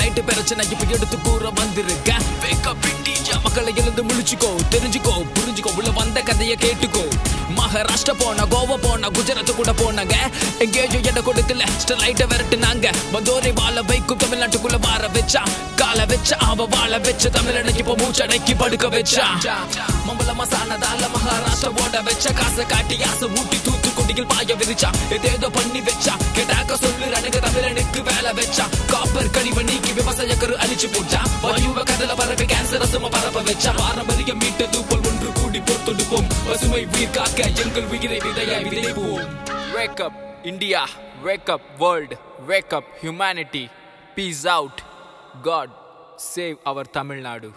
Light பிரச்சனை இப்ப எடுத்து கூற வந்திருக்கேன் Wake மக்களை எழுந்து முழிச்சுக்கோ தெரிஞ்சுக்கோ புரிஞ்சுக்கோ. உள்ள வந்த கதையை கேட்டுக்கோ. மகாராஷ்டிரா போன கோவா போன குஜராத் கூட போனாங்க. எங்கேயும் இடம் கொடுக்கல. ஸ்டெர்லைட்டை விரட்டுனாங்க. வந்தோரை வாழ வைக்கும் தமிழ்நாட்டுக்குள்ள வார வச்சா. கால வச்சா அவ வாழ வச்ச தமிழ்நாடுக்கு இப்போ மூச்சடைக்கு படுக்க வச்சா. மம்பள மசானதால மகாராஷ்டிரா ஓட வச்ச. காசை காட்டி ஆசை ஊட்டி தூத்துக்குடியில் பாய விரிச்சா. எதேதோ பண்ணி வச்சா. கேட்டாக்க சொல்லு எனக்கு வச்சா காப்பர் கழிவை நீக்கி விவசாய கரு அழிச்சு போச்சா வாயுவ கடல பறக்க கேன்சர் அசும பரப்ப வச்சா பாரம்பரியம் மீட்டது போல் ஒன்று கூடி பொறுத்தொடுப்போம் பசுமை உயிர் காக்க எங்கள் உயிரை விதைய விதைப்போம் Wake up, India. Wake up, world. Wake up, humanity. Peace out. God, save our Tamil Nadu.